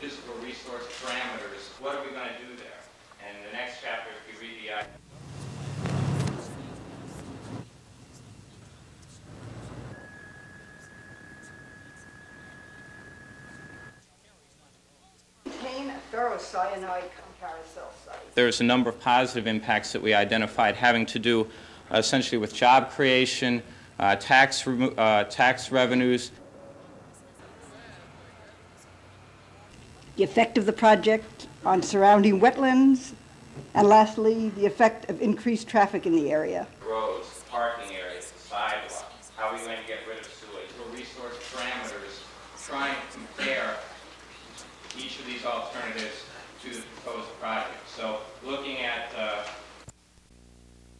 physical resource parameters. What are we going to do there? And the next chapter, if you read the Maintain a thorough cyanide carousel site. There's a number of positive impacts that we identified having to do uh, essentially with job creation, uh, tax, remo- uh, tax revenues, The effect of the project on surrounding wetlands, and lastly, the effect of increased traffic in the area. roads, parking areas, sidewalks, how are we going to get rid of sewage, resource parameters, try and compare each of these alternatives to the proposed project. So looking at uh,